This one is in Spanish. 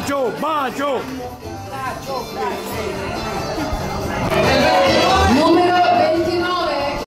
macho, macho,